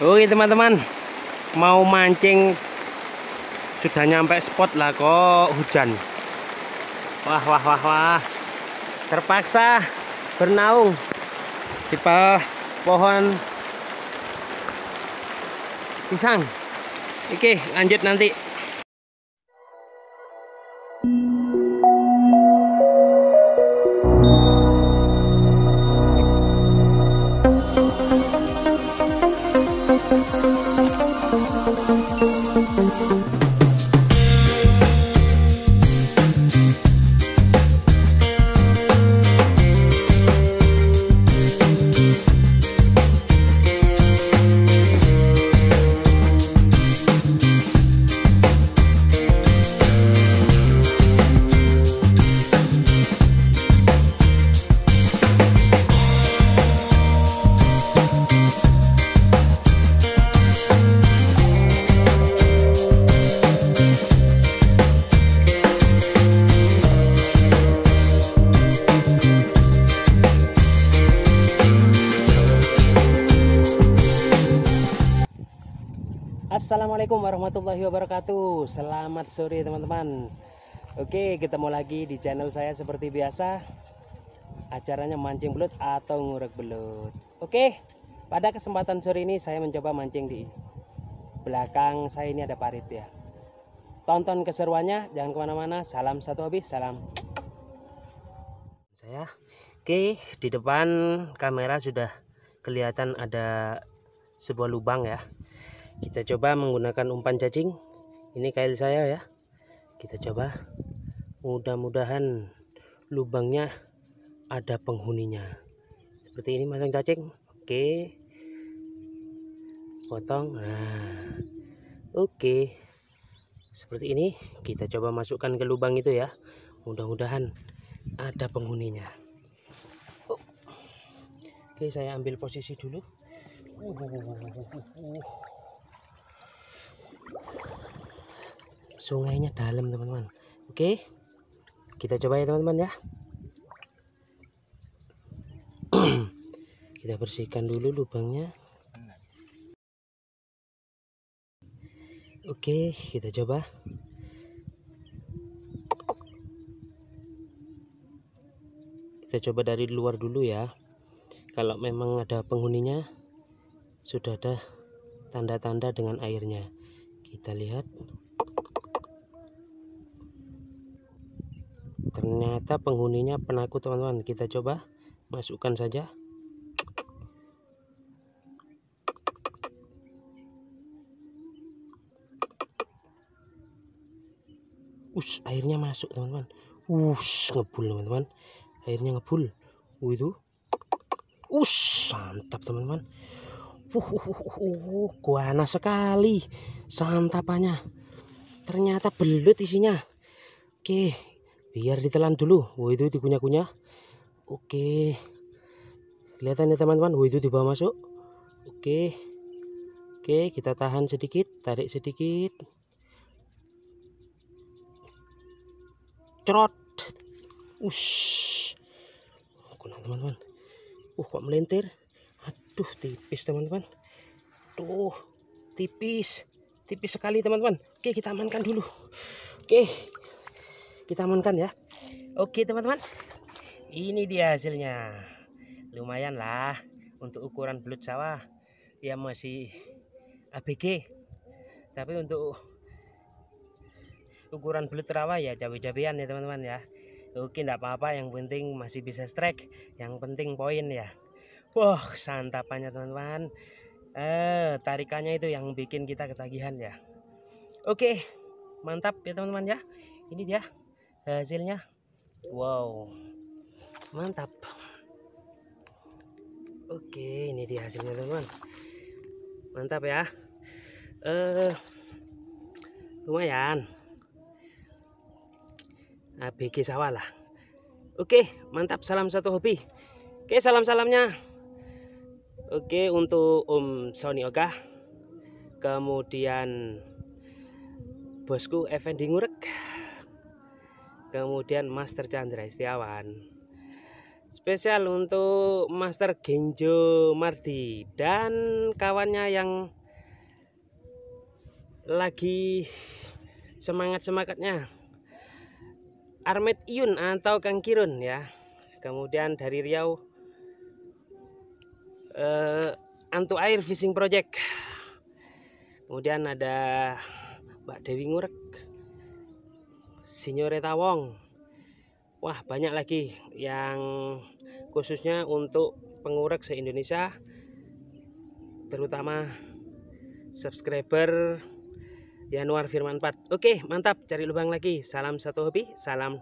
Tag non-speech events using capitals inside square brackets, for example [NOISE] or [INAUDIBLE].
Oke teman-teman. Mau mancing Sudah nyampe spot lah kok hujan. Wah wah wah wah. Terpaksa bernaung Di bawah pohon Pisang. Oke lanjut nanti Assalamualaikum warahmatullahi wabarakatuh. Selamat sore teman-teman. Oke ketemu lagi di channel saya seperti biasa. Acaranya mancing belut atau ngurek belut. Oke pada kesempatan sore ini saya mencoba mancing di belakang saya ini ada parit ya. Tonton keseruannya jangan ke mana-mana. Salam satu habis salam. Saya Oke di depan kamera sudah kelihatan ada sebuah lubang ya kita coba menggunakan umpan cacing. Ini kail saya ya. Kita coba. Mudah-mudahan lubangnya ada penghuninya. Seperti ini masang cacing. Oke. Potong. Nah. Oke. Seperti ini. Kita coba masukkan ke lubang itu ya. Mudah-mudahan ada penghuninya. Oke saya ambil posisi dulu sungainya dalam teman-teman. Oke kita coba ya teman-teman ya. [CLEARS THROAT] Kita bersihkan dulu lubangnya. Oke kita coba. Kita coba dari luar dulu ya. Kalau memang ada penghuninya sudah ada tanda-tanda dengan airnya. Kita lihat ternyata penghuninya penakut teman-teman kita coba masukkan saja Us, airnya masuk teman-teman. Us, ngebul teman-teman. Airnya ngebul. Uh, itu. Us, santap teman-teman. Uh, uh, uh, uh, guana sekali santapannya. Ternyata belut isinya. Oke, biar ditelan dulu. Wah itu dikunyah-kunyah. Oke. Kelihatan ya teman-teman? Wah itu dibawa masuk. Oke. Oke kita tahan sedikit tarik sedikit. Cerot. Ush. Teman-teman? Uh kok melintir? Aduh tipis teman-teman. Tuh tipis. Tipis sekali teman-teman. Oke kita amankan dulu. Oke kita amankan ya. Oke teman-teman. Ini dia hasilnya. Lumayan lah untuk ukuran belut sawah ya masih ABG tapi untuk ukuran belut rawa ya cabai-cabean ya teman-teman ya. Oke tidak apa-apa. Yang penting masih bisa strike. Yang penting poin ya. Wah santapannya teman-teman. Eh tarikannya itu yang bikin kita ketagihan ya. Oke mantap ya teman-teman ya. Ini dia hasilnya? Wow. Mantap. Oke ini dia hasilnya teman mantap ya. Eh lumayan. ABG sawah lah. Oke mantap. Salam satu hobi. Oke salam salamnya oke untuk Om Sony Oka. Kemudian bosku Effendi Ngurek kemudian Master Chandra Istiawan. Spesial untuk Master Genjo Mardi dan kawannya yang lagi semangat-semangatnya. Armet Iyun atau Kang Kirun ya. Kemudian dari Riau eh, Antu Air Fishing Project. Kemudian ada Mbak Dewi Ngurek Signore Tawong. Wah banyak lagi yang khususnya untuk pengurek se-Indonesia terutama subscriber Januar Firman 4 Oke mantap cari lubang lagi. Salam satu hobi salam